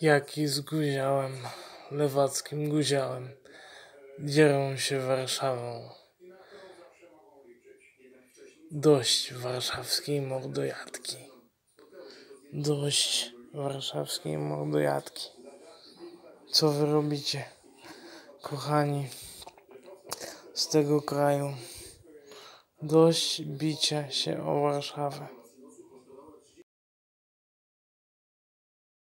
Jaki z guziałem, lewackim guziałem, dzierą się Warszawą. Dość warszawskiej mordojatki. Dość warszawskiej mordojatki. Co wy robicie, kochani, z tego kraju? Dość bicia się o Warszawę.